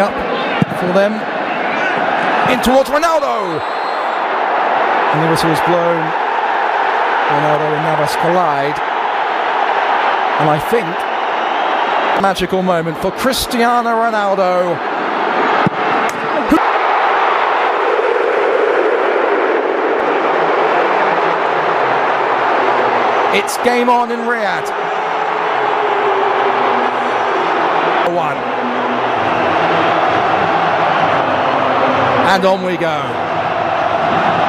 Up for them. In towards Ronaldo. And the whistle is blown. Ronaldo and Navas collide. And I think magical moment for Cristiano Ronaldo. It's game on in Riyadh. One. And on we go.